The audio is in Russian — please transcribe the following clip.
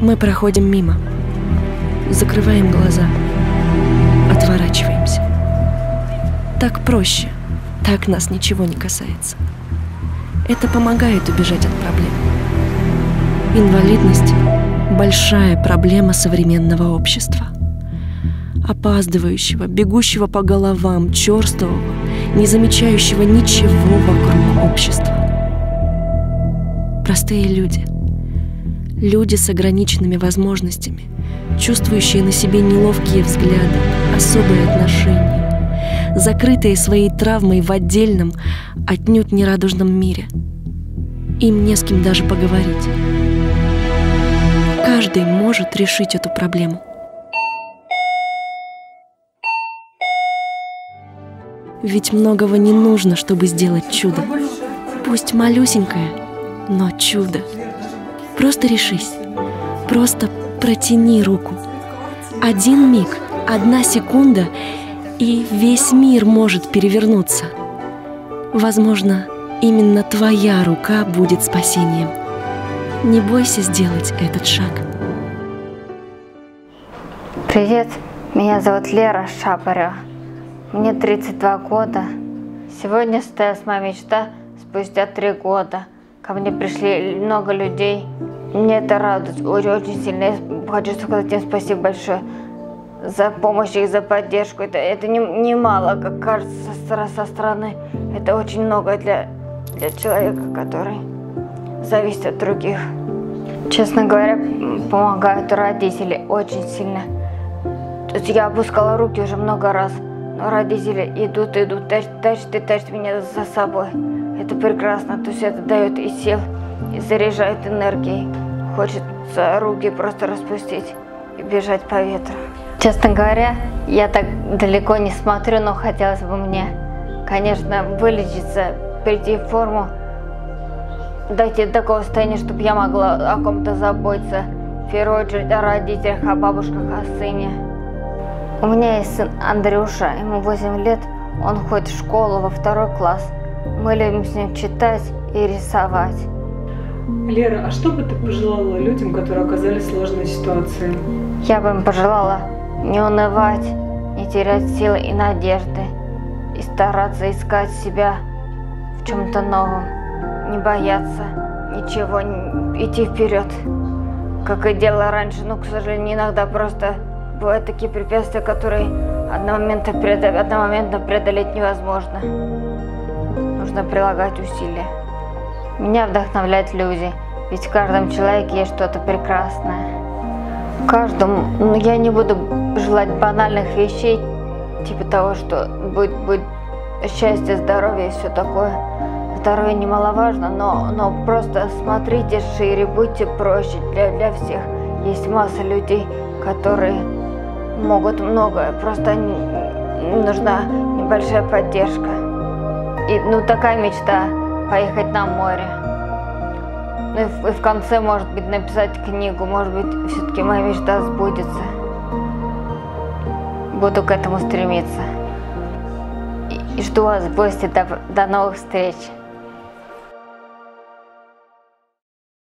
Мы проходим мимо, закрываем глаза, отворачиваемся. Так проще, так нас ничего не касается. Это помогает убежать от проблем. Инвалидность – большая проблема современного общества. Опаздывающего, бегущего по головам, черствого, не замечающего ничего вокруг общества. Простые люди. Люди с ограниченными возможностями, чувствующие на себе неловкие взгляды, особые отношения закрытые своей травмой в отдельном, отнюдь нерадужном мире. Им не с кем даже поговорить. Каждый может решить эту проблему. Ведь многого не нужно, чтобы сделать чудо. Пусть малюсенькое, но чудо. Просто решись. Просто протяни руку. Один миг, одна секунда — и весь мир может перевернуться. Возможно, именно твоя рука будет спасением. Не бойся сделать этот шаг. Привет, меня зовут Лера Шапарева. Мне 32 года. Сегодня состоялась моя мечта спустя три года. Ко мне пришли много людей. Мне это радует очень, очень сильно. Я хочу сказать им спасибо большое за помощь и за поддержку. Это, это немало, не, мало, как кажется со, со стороны. Это очень много для, для человека, который зависит от других. Честно говоря, помогают родители очень сильно. То есть я опускала руки уже много раз, родители идут, идут, тащат, тащат тащат меня за собой. Это прекрасно, то есть это дает и сил, и заряжает энергией. Хочется руки просто распустить и бежать по ветру. Честно говоря, я так далеко не смотрю, но хотелось бы мне, конечно, вылечиться, прийти в форму, дойти до такого состояния, чтобы я могла о ком-то заботиться, в первую очередь о родителях, о бабушках, о сыне. У меня есть сын Андрюша, ему 8 лет, он ходит в школу во второй класс. Мы любим с ним читать и рисовать. Лера, а что бы ты пожелала людям, которые оказались в сложной ситуации? Я бы им пожелала не унывать, не терять силы и надежды, и стараться искать себя в чем-то новом, не бояться ничего, идти вперед, как и делала раньше, но, к сожалению, иногда просто бывают такие препятствия, которые одномоментно, преодолеть, одномоментно преодолеть невозможно. Нужно прилагать усилия. Меня вдохновляют люди, ведь в каждом человеке есть что-то прекрасное. Каждому, ну, я не буду желать банальных вещей, типа того, что будет, будет счастье, здоровье и все такое. Здоровье немаловажно, но, но просто смотрите шире, будьте проще для, для всех. Есть масса людей, которые могут многое, просто нужна небольшая поддержка. И ну такая мечта поехать на море. Ну и в, и в конце, может быть, написать книгу, может быть, все-таки моя мечта сбудется. Буду к этому стремиться. И, и жду вас в гости. До, до новых встреч.